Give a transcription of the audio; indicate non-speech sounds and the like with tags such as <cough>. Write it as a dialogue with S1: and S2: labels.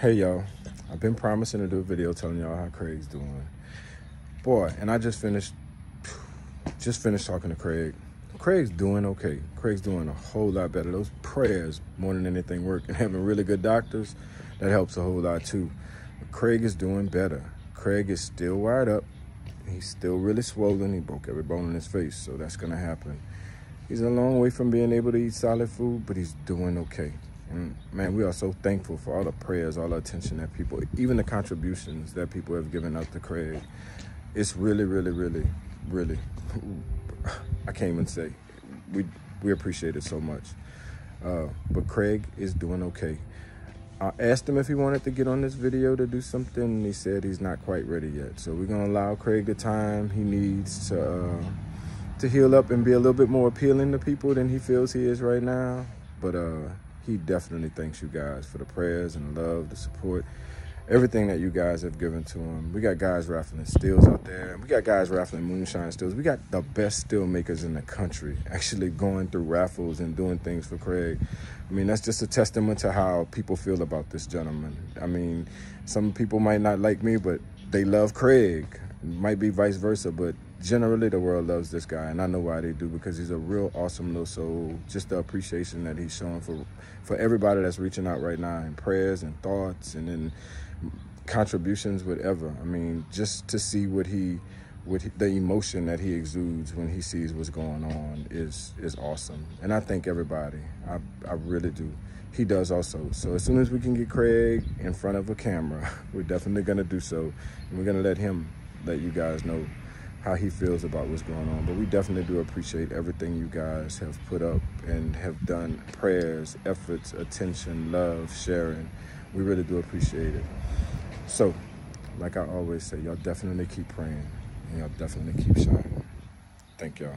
S1: Hey y'all, I've been promising to do a video telling y'all how Craig's doing. Boy, and I just finished, just finished talking to Craig. Craig's doing okay. Craig's doing a whole lot better. Those prayers, more than anything, work. And having really good doctors, that helps a whole lot too. But Craig is doing better. Craig is still wired up. He's still really swollen. He broke every bone in his face, so that's gonna happen. He's a long way from being able to eat solid food, but he's doing okay. And man, we are so thankful for all the prayers, all the attention that people, even the contributions that people have given up to Craig. It's really, really, really, really, <laughs> I can't even say. We, we appreciate it so much. Uh, but Craig is doing okay. I asked him if he wanted to get on this video to do something, and he said he's not quite ready yet. So we're gonna allow Craig the time he needs to uh, to heal up and be a little bit more appealing to people than he feels he is right now. But uh, he definitely thanks you guys for the prayers and the love, the support, everything that you guys have given to him. We got guys raffling stills out there. We got guys raffling moonshine stills. We got the best still makers in the country actually going through raffles and doing things for Craig. I mean, that's just a testament to how people feel about this gentleman. I mean, some people might not like me, but they love Craig. It might be vice versa, but generally the world loves this guy and I know why they do because he's a real awesome little soul. Just the appreciation that he's showing for for everybody that's reaching out right now in prayers and thoughts and in contributions, whatever. I mean, just to see what he with the emotion that he exudes when he sees what's going on is is awesome. And I thank everybody. I I really do. He does also. So as soon as we can get Craig in front of a camera, <laughs> we're definitely gonna do so. And we're gonna let him let you guys know how he feels about what's going on. But we definitely do appreciate everything you guys have put up and have done prayers, efforts, attention, love, sharing. We really do appreciate it. So, like I always say, y'all definitely keep praying and y'all definitely keep shining. Thank y'all.